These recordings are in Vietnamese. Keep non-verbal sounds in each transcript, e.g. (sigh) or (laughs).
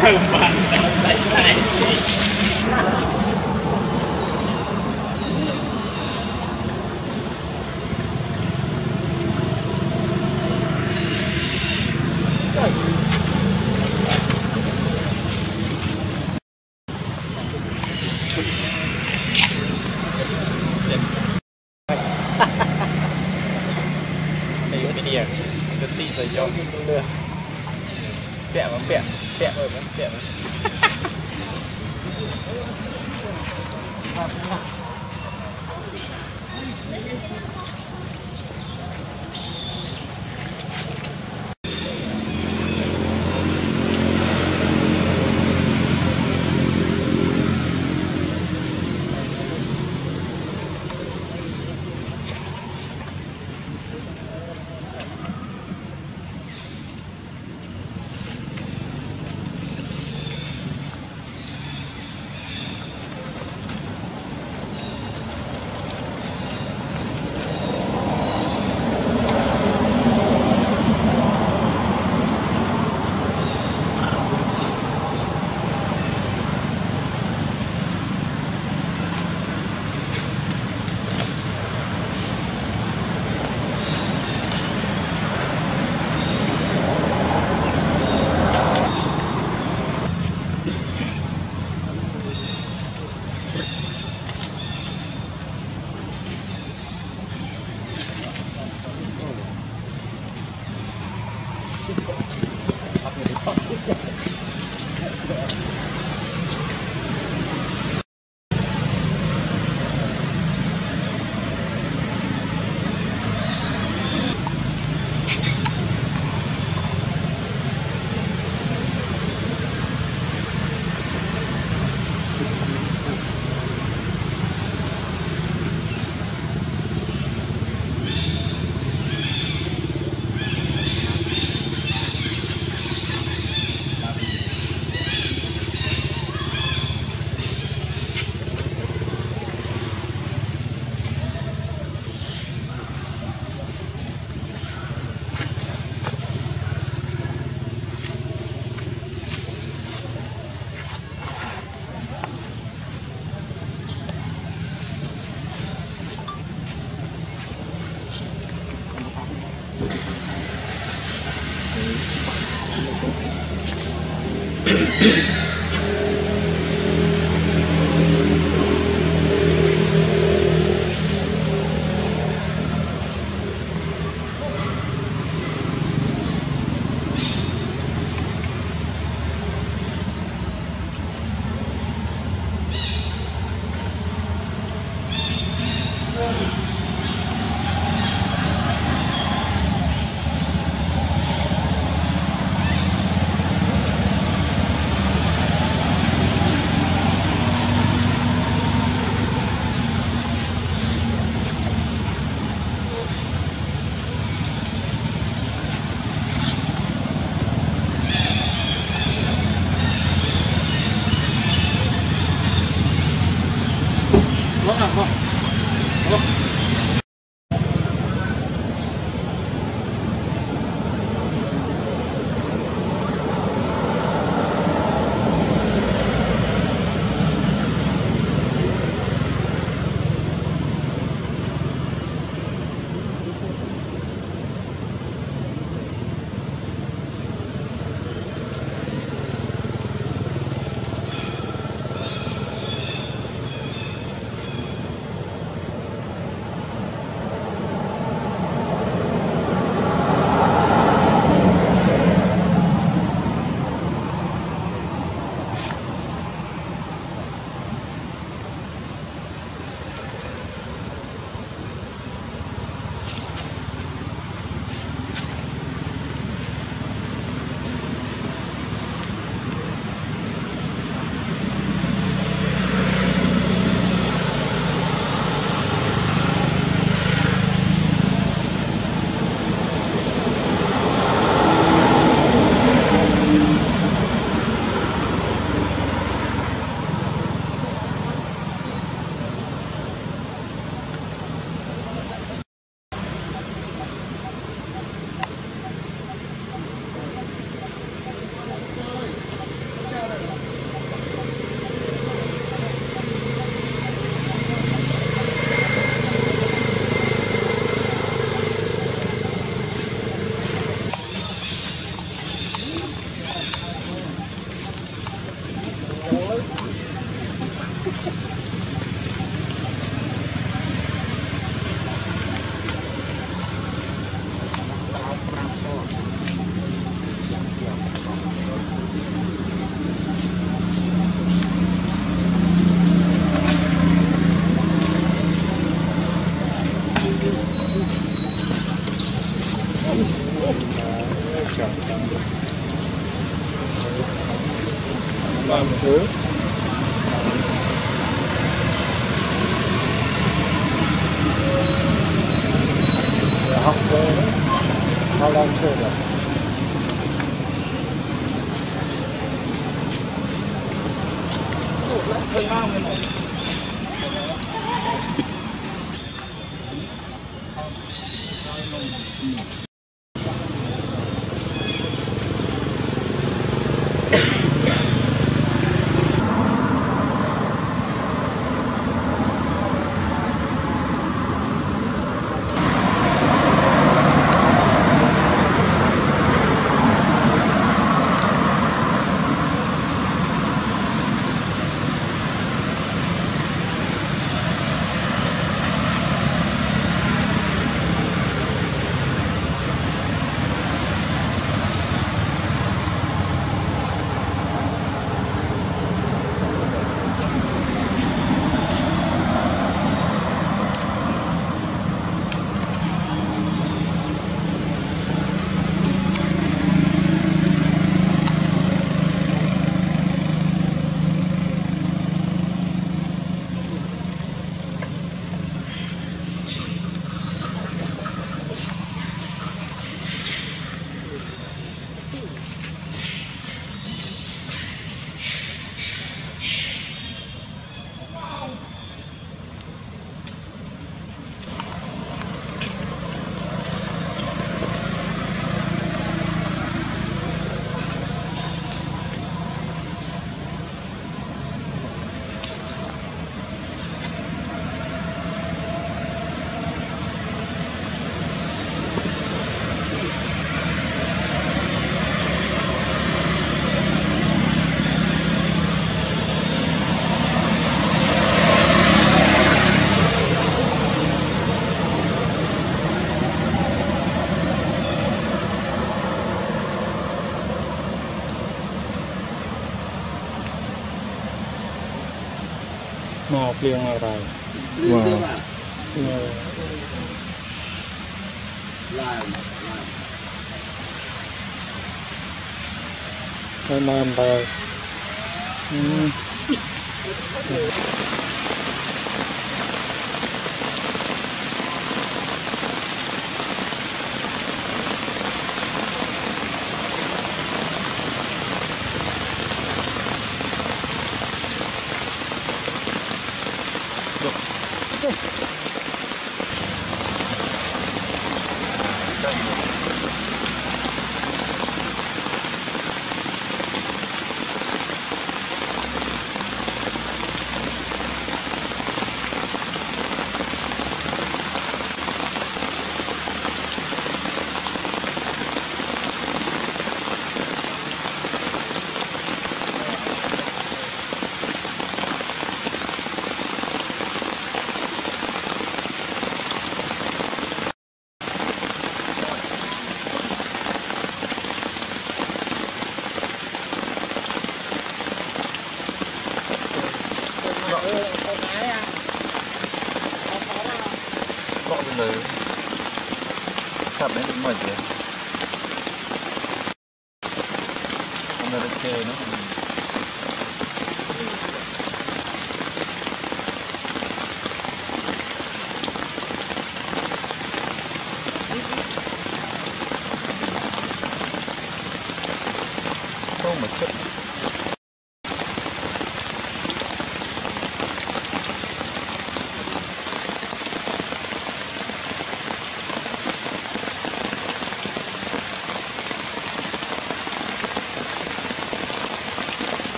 3番だ Oh, (laughs) (laughs) làm thứ học về đấy họ làm chơi được. hơi mau cái này mà pliêng ភ្លៀងមកដែរវ៉ាឡាយឡាយតាមតាមដែរ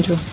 angel.